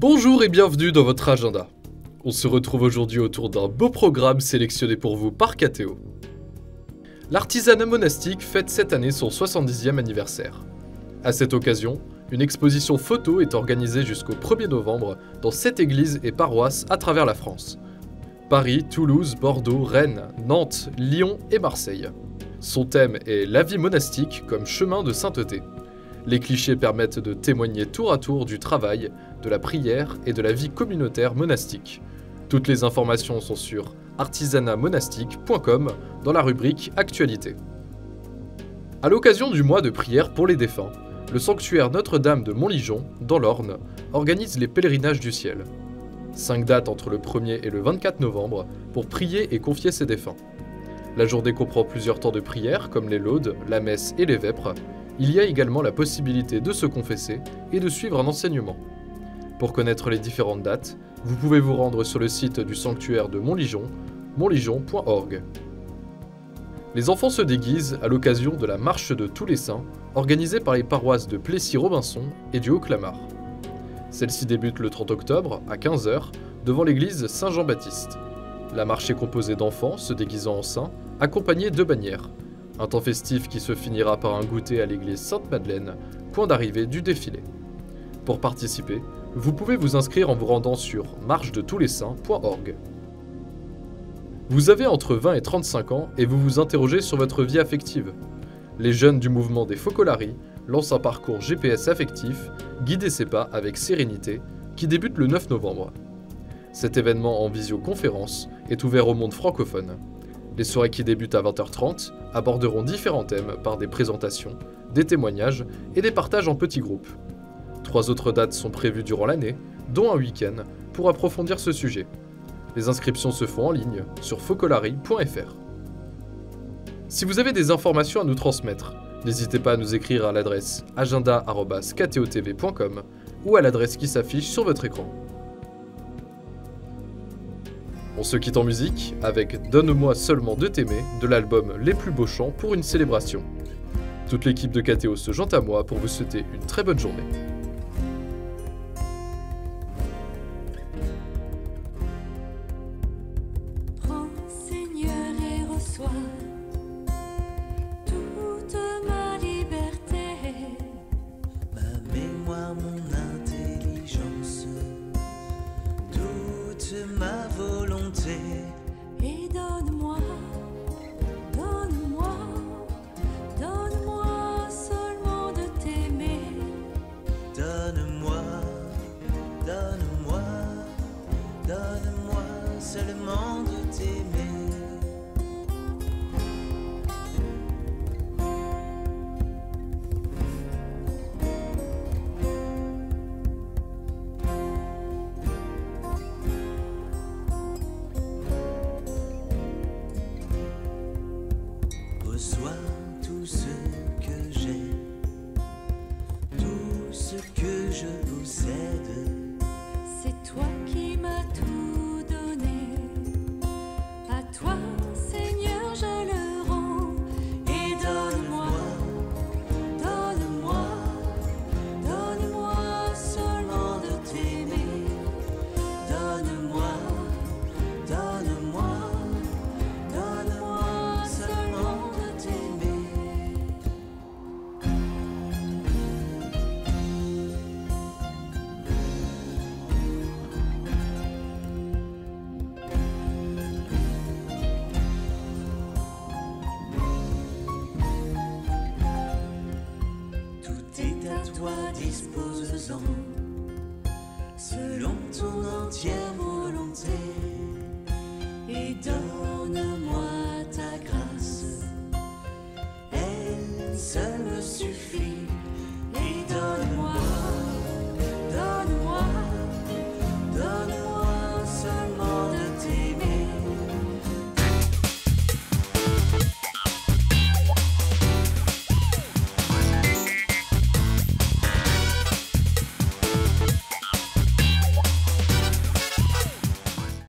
Bonjour et bienvenue dans votre agenda. On se retrouve aujourd'hui autour d'un beau programme sélectionné pour vous par KTO. L'artisanat monastique fête cette année son 70e anniversaire. À cette occasion, une exposition photo est organisée jusqu'au 1er novembre dans 7 églises et paroisses à travers la France. Paris, Toulouse, Bordeaux, Rennes, Nantes, Lyon et Marseille. Son thème est la vie monastique comme chemin de sainteté. Les clichés permettent de témoigner tour à tour du travail, de la prière et de la vie communautaire monastique. Toutes les informations sont sur artisanatmonastique.com dans la rubrique Actualité. À l'occasion du mois de prière pour les défunts, le sanctuaire Notre-Dame de Montligeon, dans l'Orne, organise les pèlerinages du ciel. Cinq dates entre le 1er et le 24 novembre pour prier et confier ses défunts. La journée comprend plusieurs temps de prière comme les laudes, la messe et les vêpres, il y a également la possibilité de se confesser et de suivre un enseignement. Pour connaître les différentes dates, vous pouvez vous rendre sur le site du sanctuaire de Montligeon, montligeon.org. Les enfants se déguisent à l'occasion de la Marche de tous les saints, organisée par les paroisses de Plessis-Robinson et du Haut-Clamart. Celle-ci débute le 30 octobre, à 15h, devant l'église Saint-Jean-Baptiste. La marche est composée d'enfants se déguisant en saints, accompagnés de bannières, un temps festif qui se finira par un goûter à l'église Sainte-Madeleine, point d'arrivée du défilé. Pour participer, vous pouvez vous inscrire en vous rendant sur marche-de-tous-les-saints.org. Vous avez entre 20 et 35 ans et vous vous interrogez sur votre vie affective. Les jeunes du mouvement des Focolari lancent un parcours GPS affectif, guidez ses pas avec sérénité, qui débute le 9 novembre. Cet événement en visioconférence est ouvert au monde francophone. Les soirées qui débutent à 20h30 aborderont différents thèmes par des présentations, des témoignages et des partages en petits groupes. Trois autres dates sont prévues durant l'année, dont un week-end, pour approfondir ce sujet. Les inscriptions se font en ligne sur focolari.fr. Si vous avez des informations à nous transmettre, n'hésitez pas à nous écrire à l'adresse agenda.ktotv.com ou à l'adresse qui s'affiche sur votre écran. On se quitte en musique avec Donne-moi seulement de t'aimer de l'album Les plus beaux chants pour une célébration. Toute l'équipe de KTO se joint à moi pour vous souhaiter une très bonne journée. mountain toi dispose-en selon ton entière volonté et donne